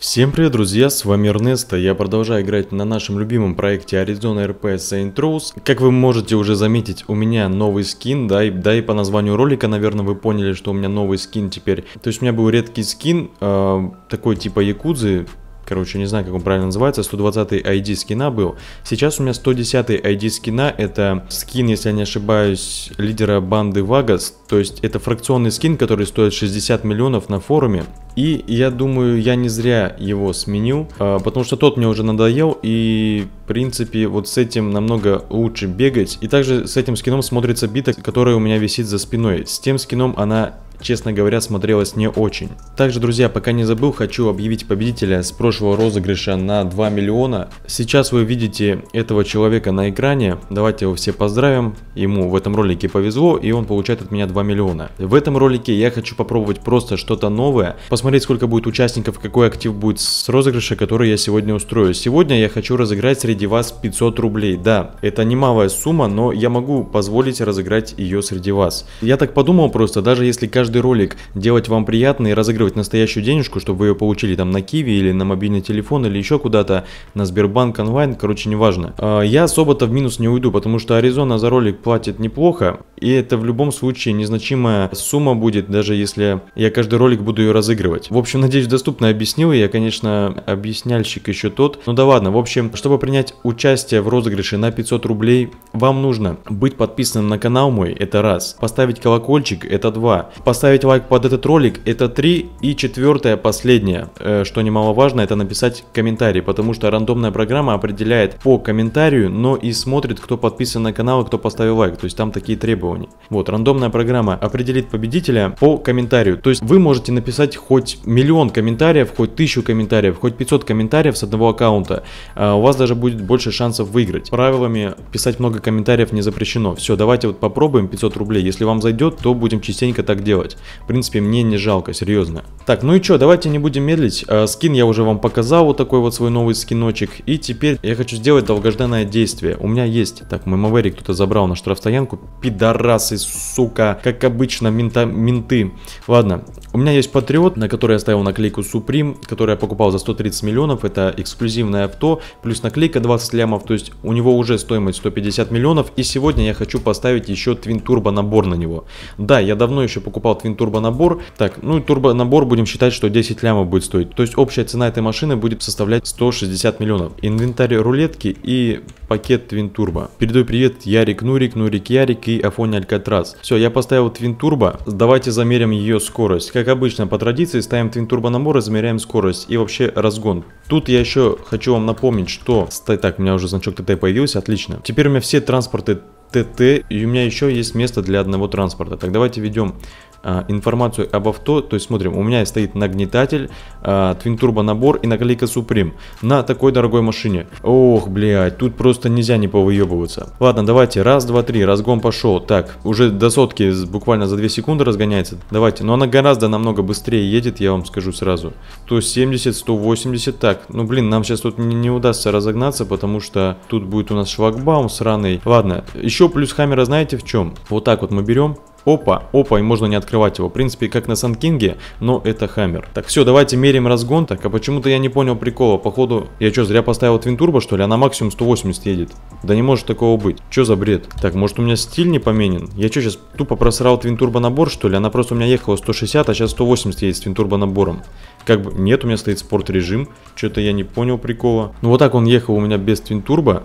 Всем привет, друзья, с вами Эрнесто. Я продолжаю играть на нашем любимом проекте Arizona RP Saint Rose. Как вы можете уже заметить, у меня новый скин, да и, да и по названию ролика, наверное, вы поняли, что у меня новый скин теперь. То есть у меня был редкий скин, э, такой типа якудзы, короче, не знаю, как он правильно называется, 120 ID скина был. Сейчас у меня 110 ID скина, это скин, если я не ошибаюсь, лидера банды Вагас, то есть это фракционный скин, который стоит 60 миллионов на форуме. И я думаю, я не зря его сменил, а, потому что тот мне уже надоел, и в принципе вот с этим намного лучше бегать. И также с этим скином смотрится бита, которая у меня висит за спиной. С тем скином она честно говоря, смотрелось не очень. Также, друзья, пока не забыл, хочу объявить победителя с прошлого розыгрыша на 2 миллиона. Сейчас вы видите этого человека на экране. Давайте его все поздравим. Ему в этом ролике повезло, и он получает от меня 2 миллиона. В этом ролике я хочу попробовать просто что-то новое, посмотреть, сколько будет участников, какой актив будет с розыгрыша, который я сегодня устрою. Сегодня я хочу разыграть среди вас 500 рублей. Да, это немалая сумма, но я могу позволить разыграть ее среди вас. Я так подумал просто, даже если каждый каждый ролик делать вам приятно и разыгрывать настоящую денежку, чтобы вы ее получили там на Киви или на мобильный телефон или еще куда-то, на Сбербанк онлайн, короче, неважно. А, я особо-то в минус не уйду, потому что Аризона за ролик платит неплохо, и это в любом случае незначимая сумма будет, даже если я каждый ролик буду ее разыгрывать. В общем, надеюсь, доступно объяснил, я, конечно, объясняльщик еще тот. Ну да ладно, в общем, чтобы принять участие в розыгрыше на 500 рублей, вам нужно быть подписанным на канал мой, это раз, поставить колокольчик, это два, поставить лайк под этот ролик, это 3. И четвертое, последнее, э, что немаловажно, это написать комментарий, потому что рандомная программа определяет по комментарию, но и смотрит, кто подписан на канал и кто поставил лайк, то есть там такие требования. Вот, рандомная программа определит победителя по комментарию, то есть вы можете написать хоть миллион комментариев, хоть тысячу комментариев, хоть 500 комментариев с одного аккаунта, а у вас даже будет больше шансов выиграть. Правилами писать много комментариев не запрещено. Все, давайте вот попробуем 500 рублей, если вам зайдет, то будем частенько так делать делать. В принципе, мне не жалко, серьезно. Так, ну и что, давайте не будем медлить. А, скин я уже вам показал, вот такой вот свой новый скиночек. И теперь я хочу сделать долгожданное действие. У меня есть... Так, мой Мавери кто-то забрал на штрафстоянку. Пидорасы, сука. Как обычно, мента, менты. Ладно, у меня есть Патриот, на который я ставил наклейку Supreme, который я покупал за 130 миллионов. Это эксклюзивное авто, плюс наклейка 20 лямов. То есть у него уже стоимость 150 миллионов. И сегодня я хочу поставить еще Twin Turbo набор на него. Да, я давно еще покупал Twin Turbo набор. Так, ну и турбо набор будем считать, что 10 лямов будет стоить. То есть общая цена этой машины будет составлять 160 миллионов. Инвентарь рулетки и пакет Twin Turbo. Передаю привет Ярик Нурик, Нурик Ярик и Афоня Алькатрас. Все, я поставил Twin Turbo. Давайте замерим ее скорость. Как обычно, по традиции ставим Twin Turbo набор и замеряем скорость и вообще разгон. Тут я еще хочу вам напомнить, что... Так, у меня уже значок ТТ появился, отлично. Теперь у меня все транспорты ТТ, и у меня еще есть место для одного транспорта. Так, давайте ведем а, информацию об авто, то есть смотрим, у меня стоит нагнетатель, а, Turbo набор и наклейка Supreme на такой дорогой машине. Ох, блядь, тут просто нельзя не повыебываться. Ладно, давайте, раз, два, три, разгон пошел. Так, уже до сотки буквально за 2 секунды разгоняется. Давайте, но она гораздо намного быстрее едет, я вам скажу сразу. 170, 180, так, ну блин, нам сейчас тут не, не удастся разогнаться, потому что тут будет у нас шлагбаум сраный. Ладно, еще плюс хаммера знаете в чем? Вот так вот мы берем, Опа, опа, и можно не открывать его. В принципе, как на Санкинге, но это Хаммер. Так, все, давайте меряем разгон. Так, а почему-то я не понял прикола. Походу, я что, зря поставил Turbo, что ли? Она максимум 180 едет. Да не может такого быть. Что за бред? Так, может у меня стиль не поменен? Я что, сейчас тупо просрал Turbo набор, что ли? Она просто у меня ехала 160, а сейчас 180 едет с Turbo набором. Как бы, нет, у меня стоит спорт режим. Что-то я не понял прикола. Ну вот так он ехал у меня без Turbo.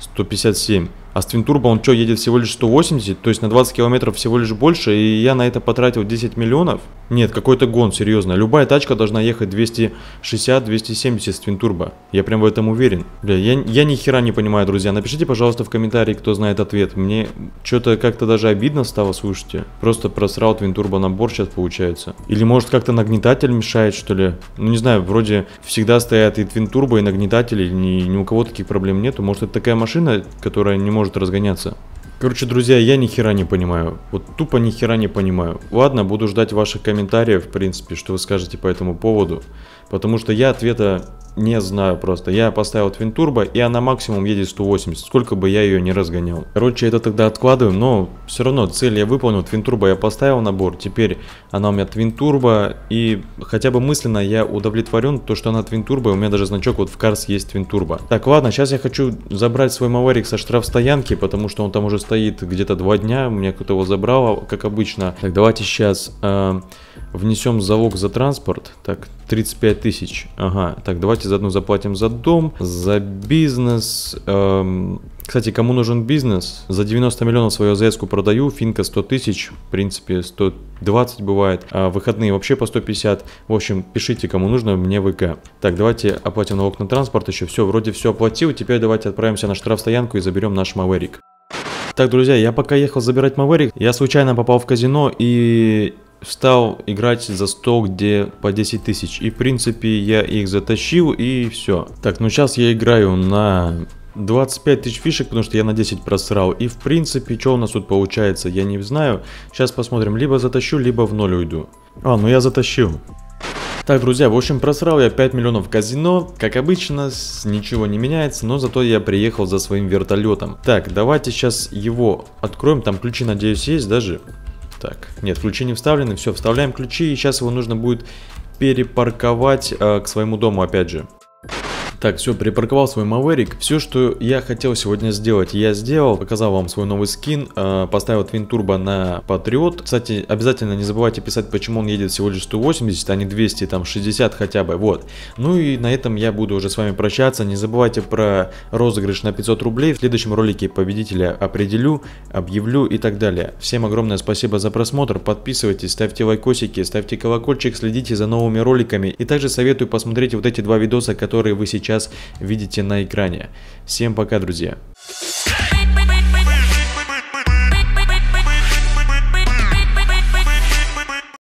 157. А с Twin он что, едет всего лишь 180, то есть на 20 километров всего лишь больше, и я на это потратил 10 миллионов? Нет, какой-то гон, серьезно. Любая тачка должна ехать 260-270 с Twin. Я прям в этом уверен. Бля, я, я ни хера не понимаю, друзья. Напишите, пожалуйста, в комментарии, кто знает ответ. Мне что-то как-то даже обидно стало, слушайте. Просто просрал Twin набор сейчас получается. Или может как-то нагнетатель мешает, что ли? Ну не знаю, вроде всегда стоят и Twin и нагнетатели, ни, ни у кого таких проблем нету. Может это такая машина, которая не может может разгоняться. Короче, друзья, я ни хера не понимаю. Вот тупо ни хера не понимаю. Ладно, буду ждать ваших комментариев, в принципе, что вы скажете по этому поводу. Потому что я ответа не знаю просто. Я поставил Twin Turbo, и она максимум едет 180, сколько бы я ее не разгонял. Короче, это тогда откладываем, но все равно цель я выполнил. Twin Turbo я поставил на борт, теперь она у меня Twin Turbo, и хотя бы мысленно я удовлетворен, то что она Twin Turbo, у меня даже значок вот в Cars есть Twin Turbo. Так, ладно, сейчас я хочу забрать свой Маверик со штрафстоянки, потому что он там уже стоит где-то два дня, мне кто-то его забрал, как обычно. Так, давайте сейчас э, внесем залог за транспорт. Так, 35 тысяч. Ага, так, давайте заодно заплатим за дом, за бизнес. Эм, кстати, кому нужен бизнес? За 90 миллионов свою азс продаю, финка 100 тысяч, в принципе 120 бывает, а выходные вообще по 150. В общем, пишите, кому нужно, мне ВК. Так, давайте оплатим налог на транспорт еще. Все, вроде все оплатил, теперь давайте отправимся на штрафстоянку и заберем наш Маверик. Так, друзья, я пока ехал забирать Маверик, я случайно попал в казино и стал играть за стол, где по 10 тысяч. И в принципе я их затащил и все. Так, ну сейчас я играю на 25 тысяч фишек, потому что я на 10 просрал. И в принципе, что у нас тут получается, я не знаю. Сейчас посмотрим, либо затащу, либо в ноль уйду. А, ну я затащил. Так, друзья, в общем, просрал я 5 миллионов в казино. Как обычно, ничего не меняется, но зато я приехал за своим вертолетом. Так, давайте сейчас его откроем. Там ключи, надеюсь, есть даже. Так, нет, ключи не вставлены. Все, вставляем ключи, и сейчас его нужно будет перепарковать э, к своему дому опять же. Так, все, припарковал свой Маверик. Все, что я хотел сегодня сделать, я сделал. Показал вам свой новый скин. Э, поставил Twin Turbo на Patriot. Кстати, обязательно не забывайте писать, почему он едет всего лишь 180, а не 200, там 60 хотя бы. Вот. Ну и на этом я буду уже с вами прощаться. Не забывайте про розыгрыш на 500 рублей. В следующем ролике победителя определю, объявлю и так далее. Всем огромное спасибо за просмотр. Подписывайтесь, ставьте лайкосики, ставьте колокольчик, следите за новыми роликами. И также советую посмотреть вот эти два видоса, которые вы сейчас сейчас видите на экране. Всем пока, друзья!